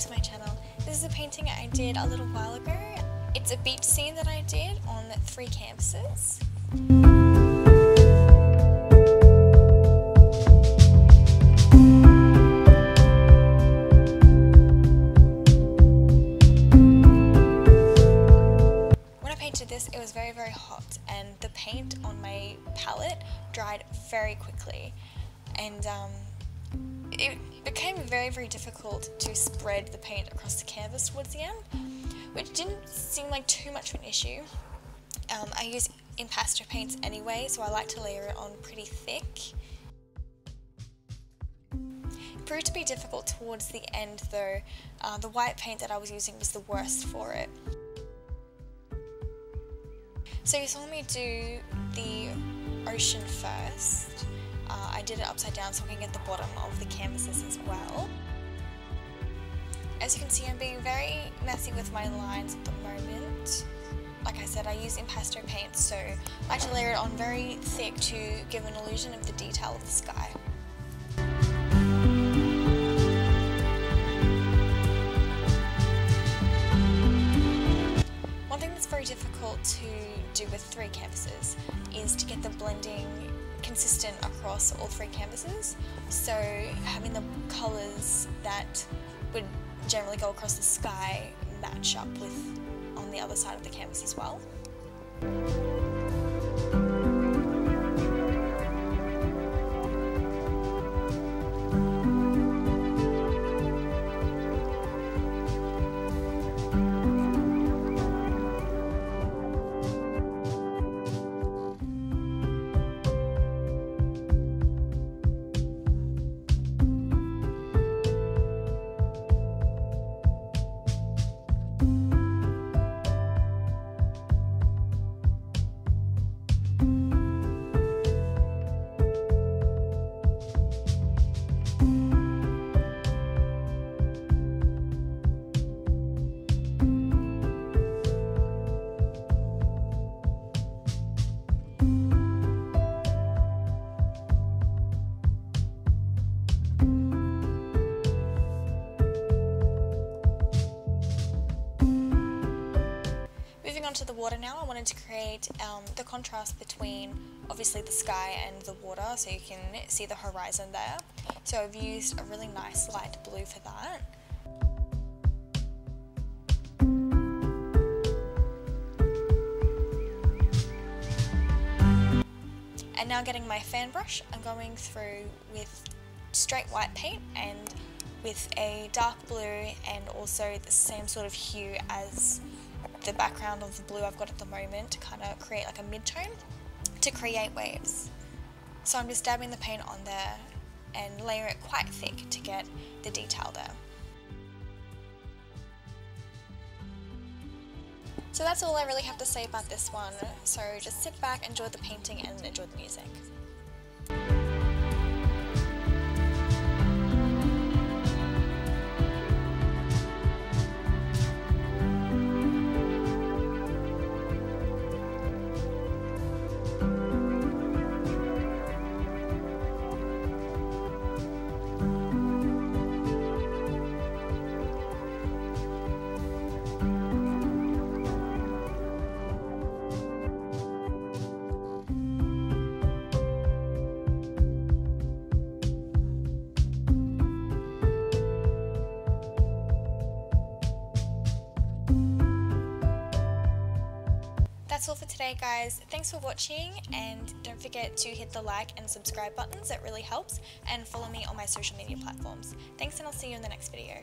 to my channel. This is a painting I did a little while ago. It's a beach scene that I did on three canvases. When I painted this, it was very, very hot and the paint on my palette dried very quickly. And um, it became very, very difficult to spread the paint across the canvas towards the end, which didn't seem like too much of an issue. Um, I use impasto paints anyway, so I like to layer it on pretty thick. It proved to be difficult towards the end though. Uh, the white paint that I was using was the worst for it. So you saw me do the ocean first. Uh, I did it upside down so I can get the bottom of the canvases as well. As you can see, I'm being very messy with my lines at the moment. Like I said, I use impasto paint, so I like to layer it on very thick to give an illusion of the detail of the sky. One thing that's very difficult to do with three canvases is to get the blending consistent across all three canvases. So having the colours that would generally go across the sky match up with on the other side of the canvas as well. Moving on to the water now, I wanted to create um, the contrast between obviously the sky and the water so you can see the horizon there. So I've used a really nice light blue for that. And now getting my fan brush, I'm going through with straight white paint and with a dark blue and also the same sort of hue as the background of the blue I've got at the moment to kind of create like a mid-tone to create waves. So I'm just dabbing the paint on there and layer it quite thick to get the detail there. So that's all I really have to say about this one. So just sit back, enjoy the painting and enjoy the music. That's all for today guys. Thanks for watching and don't forget to hit the like and subscribe buttons, it really helps, and follow me on my social media platforms. Thanks and I'll see you in the next video.